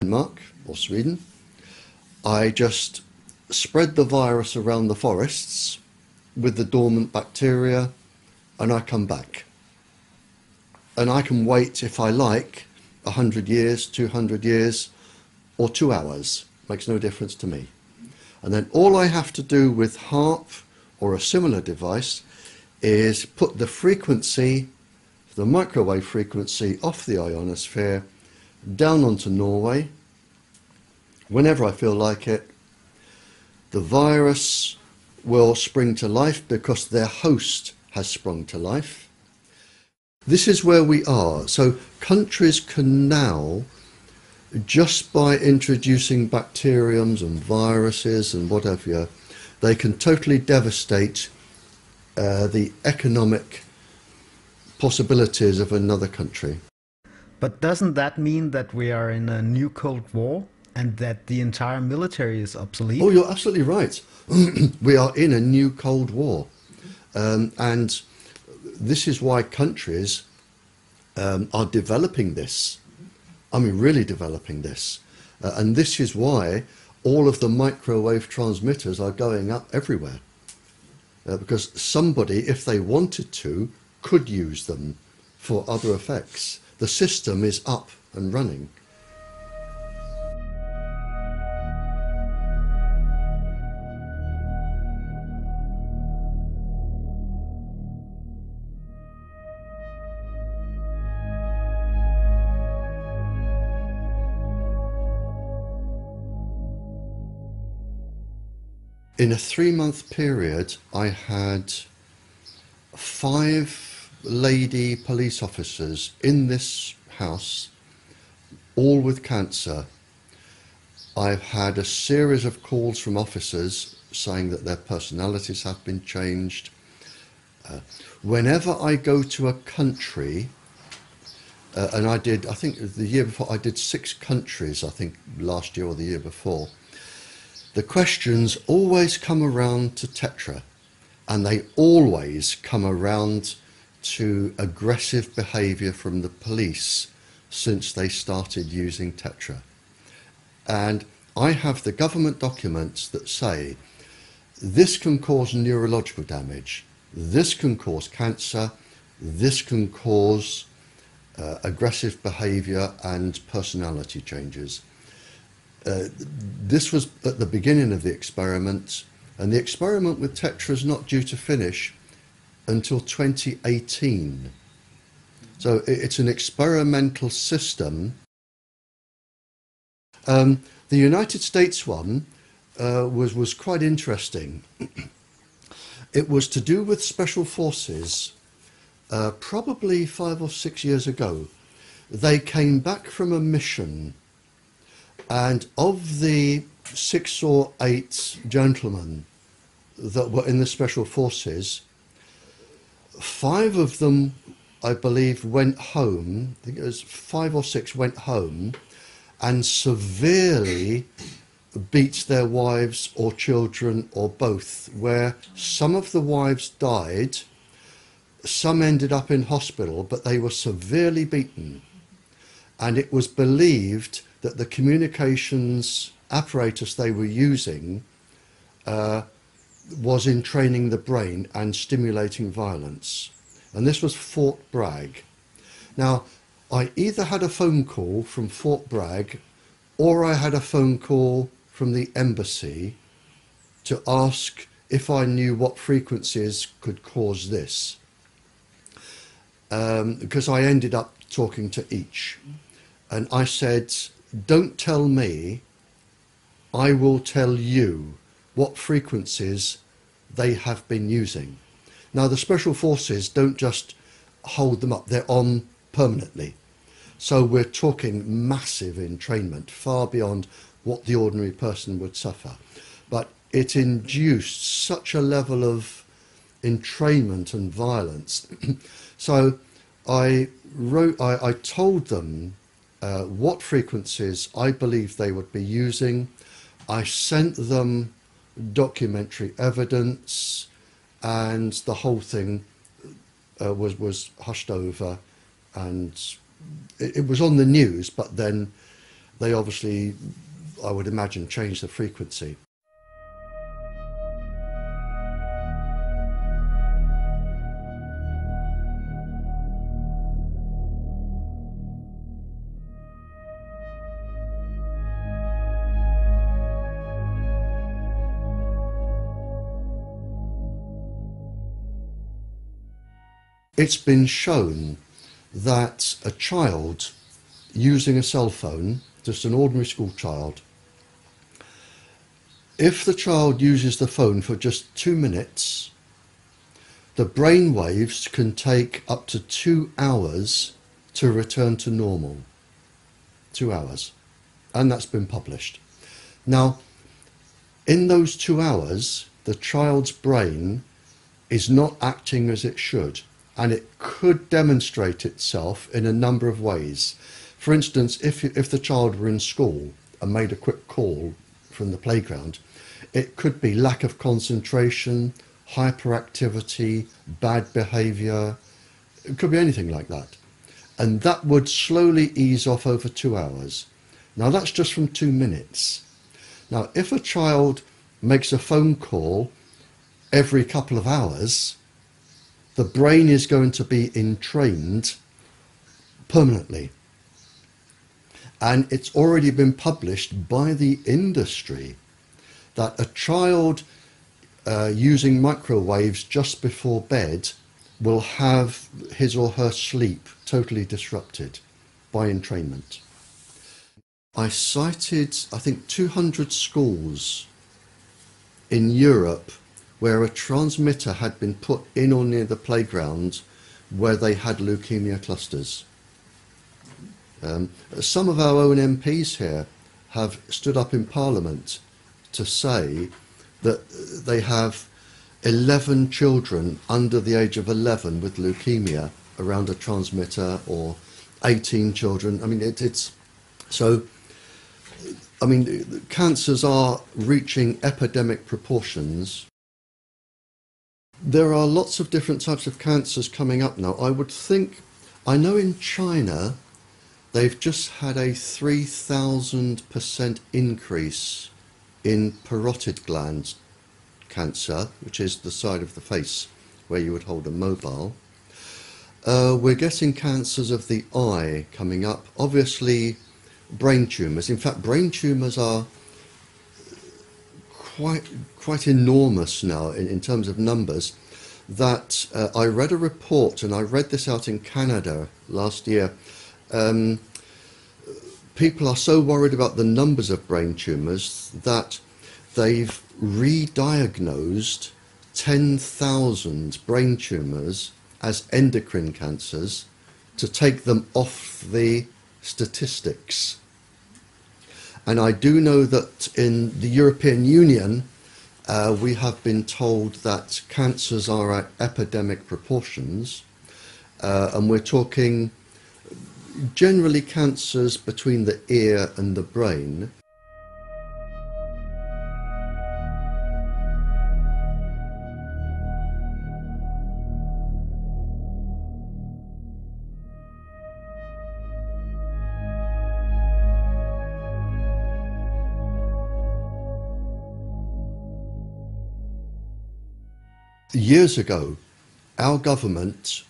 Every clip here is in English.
Denmark or Sweden. I just spread the virus around the forests with the dormant bacteria and I come back. And I can wait if I like 100 years, 200 years, or two hours. Makes no difference to me. And then all I have to do with HAARP or a similar device is put the frequency, the microwave frequency off the ionosphere down onto Norway whenever I feel like it. The virus will spring to life because their host has sprung to life. This is where we are. So countries can now, just by introducing bacteriums and viruses and whatever, they can totally devastate uh, the economic possibilities of another country. But doesn't that mean that we are in a new Cold War and that the entire military is obsolete? Oh, you're absolutely right. we are in a new Cold War. Um, and this is why countries um, are developing this. I mean, really developing this. Uh, and this is why all of the microwave transmitters are going up everywhere. Uh, because somebody, if they wanted to, could use them for other effects. The system is up and running. in a three month period, I had five lady police officers in this house, all with cancer. I've had a series of calls from officers saying that their personalities have been changed. Uh, whenever I go to a country, uh, and I did, I think the year before, I did six countries, I think last year or the year before the questions always come around to Tetra and they always come around to aggressive behavior from the police since they started using Tetra. And I have the government documents that say this can cause neurological damage, this can cause cancer, this can cause uh, aggressive behavior and personality changes. Uh, this was at the beginning of the experiment, and the experiment with Tetra is not due to finish until 2018. So it's an experimental system. Um, the United States one uh, was, was quite interesting. it was to do with special forces uh, probably five or six years ago. They came back from a mission and of the six or eight gentlemen that were in the special forces, five of them, I believe, went home. I think it was five or six went home and severely beat their wives or children or both, where some of the wives died, some ended up in hospital, but they were severely beaten. And it was believed that the communications apparatus they were using uh, was entraining the brain and stimulating violence. And this was Fort Bragg. Now, I either had a phone call from Fort Bragg or I had a phone call from the embassy to ask if I knew what frequencies could cause this. Um, because I ended up talking to each. And I said, don't tell me, I will tell you what frequencies they have been using. Now, the special forces don't just hold them up, they're on permanently. So we're talking massive entrainment, far beyond what the ordinary person would suffer. But it induced such a level of entrainment and violence. so I wrote, I, I told them uh, what frequencies I believe they would be using. I sent them documentary evidence, and the whole thing uh, was was hushed over, and it, it, was on the news. But then they obviously, I would imagine, changed the frequency. It's been shown that a child using a cell phone, just an ordinary school child, if the child uses the phone for just two minutes, the brain waves can take up to two hours to return to normal. Two hours. And that's been published. Now, in those two hours, the child's brain is not acting as it should, and it could demonstrate itself in a number of ways. For instance, if, if the child were in school and made a quick call from the playground, it could be lack of concentration, hyperactivity, bad behavior. It could be anything like that. And that would slowly ease off over two hours. Now, that's just from two minutes. Now, if a child makes a phone call every couple of hours, the brain is going to be entrained permanently. And it's already been published by the industry that a child uh, using microwaves just before bed will have his or her sleep totally disrupted by entrainment. I cited, I think, 200 schools in Europe where a transmitter had been put in or near the playground where they had leukemia clusters. Um, some of our own MPs here have stood up in Parliament to say that they have 11 children under the age of 11 with leukemia around a transmitter or 18 children. I mean, it, it's so. I mean, cancers are reaching epidemic proportions. There are lots of different types of cancers coming up now. I would think, I know in China, they've just had a 3,000% increase in parotid gland cancer, which is the side of the face where you would hold a mobile. Uh, we're getting cancers of the eye coming up. Obviously, brain tumours. In fact, brain tumours are quite quite enormous now in, in terms of numbers. That uh, I read a report, and I read this out in Canada last year. Um, people are so worried about the numbers of brain tumours that they've re-diagnosed 10,000 brain tumours as endocrine cancers to take them off the statistics. And I do know that in the European Union, uh, we have been told that cancers are at epidemic proportions, uh, and we're talking generally cancers between the ear and the brain. Years ago, our government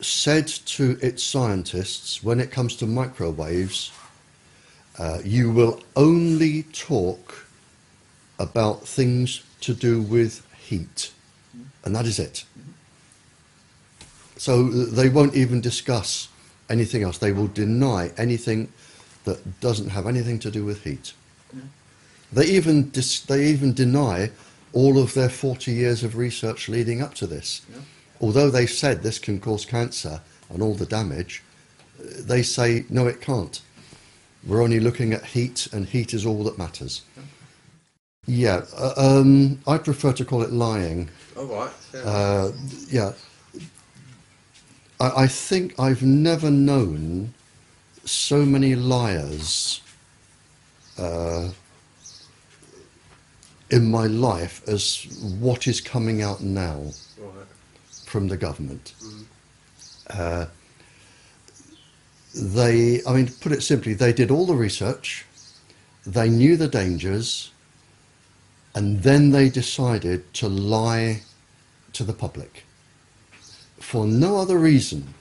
said to its scientists when it comes to microwaves, uh, you will only talk about things to do with heat, and that is it. So they won't even discuss anything else. They will deny anything that doesn't have anything to do with heat. They even dis- they even deny all of their 40 years of research leading up to this. Yeah. Although they said this can cause cancer and all the damage, they say no, it can't. We're only looking at heat, and heat is all that matters. Yeah, uh, um, I prefer to call it lying. All right. Yeah. Uh, yeah, I, I think I've never known so many liars uh, in my life as what is coming out now right. from the government. Uh, they, I mean, put it simply, they did all the research, they knew the dangers, and then they decided to lie to the public for no other reason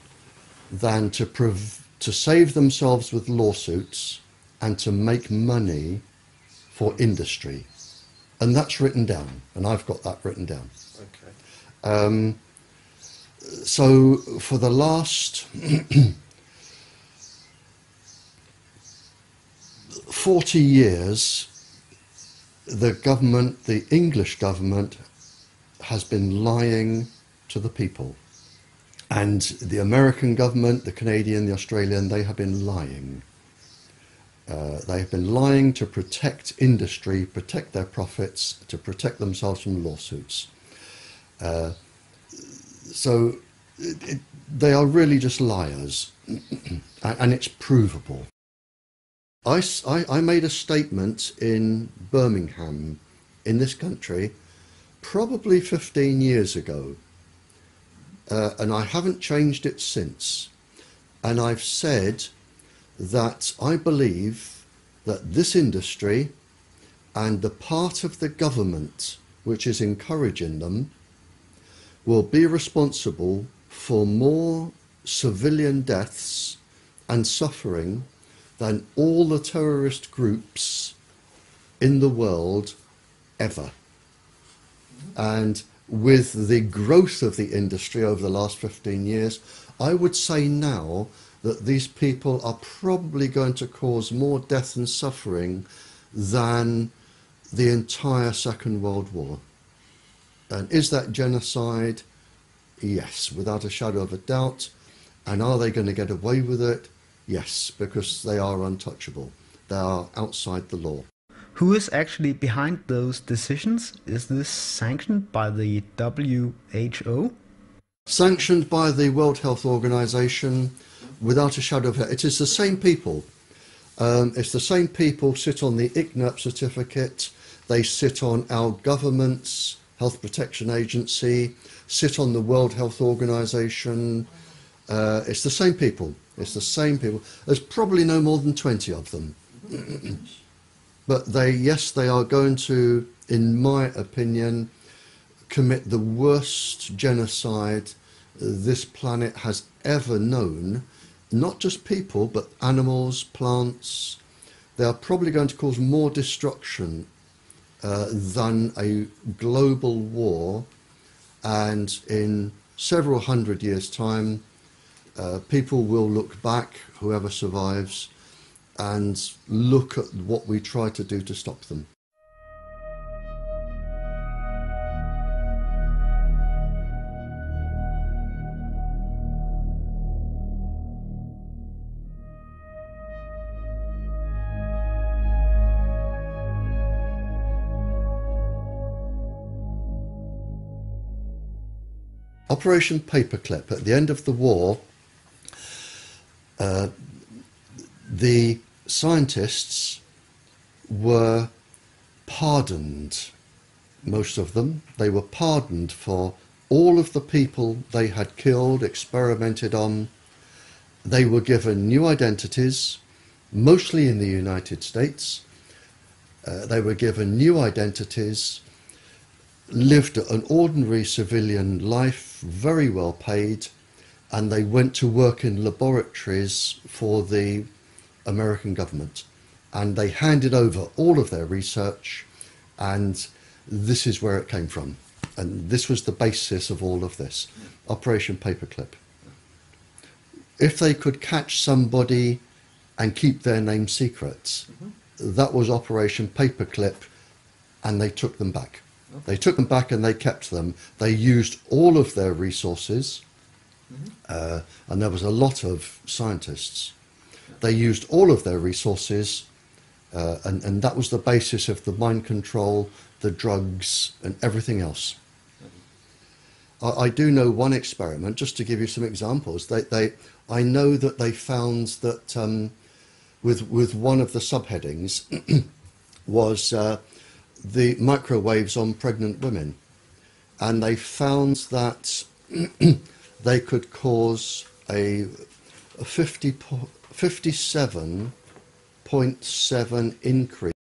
than to prov- to save themselves with lawsuits and to make money for industry. And that's written down, and I've got that written down. Okay. Um, so for the last 40 years, the government, the English government, has been lying to the people. And the American government, the Canadian, the Australian, they have been lying. Uh, they have been lying to protect industry, protect their profits, to protect themselves from lawsuits. Uh, so it, it, they are really just liars, and, it's provable. I I made a statement in Birmingham, in this country, probably 15 years ago, uh, and I haven't changed it since. And I've said that I believe that this industry and the part of the government which is encouraging them will be responsible for more civilian deaths and suffering than all the terrorist groups in the world ever. And with the growth of the industry over the last 15 years, I would say now that these people are probably going to cause more death and suffering than the entire Second World War. And is that genocide? Yes, without a shadow of a doubt. And are they going to get away with it? Yes, because they are untouchable. They are outside the law. Who is actually behind those decisions? Is this sanctioned by the WHO? Sanctioned by the World Health Organization, without a shadow of a it is the same people. Um, it's the same people sit on the ICNIRP certificate, they sit on our government's Health Protection Agency, sit on the World Health Organization. Uh, it's the same people. It's the same people. There's probably no more than 20 of them. but they, yes, they are going to, in my opinion, commit the worst genocide this planet has ever known. Not just people, but animals, plants. They are probably going to cause more destruction uh, than a global war. And in several hundred years' time, uh, people will look back, whoever survives, and look at what we try to do to stop them. Operation Paperclip, at the end of the war, uh, the scientists were pardoned, most of them. They were pardoned for all of the people they had killed, experimented on. They were given new identities, mostly in the United States. Uh, they were given new identities, lived an ordinary civilian life, very well paid, and they went to work in laboratories for the American government. And they handed over all of their research, and this is where it came from. And this was the basis of all of this Operation Paperclip. If they could catch somebody and keep their name secret, mm-hmm. that was Operation Paperclip, and they took them back. They took them back and they kept them. They used all of their resources, uh, and there was a lot of scientists. They used all of their resources, uh, and, and that was the basis of the mind control, the drugs, and everything else. I, I do know one experiment, just to give you some examples. They, they, I know that they found that um, with, with one of the subheadings was uh, the microwaves on pregnant women. And they found that they could cause a, a 50, 57.7 increase.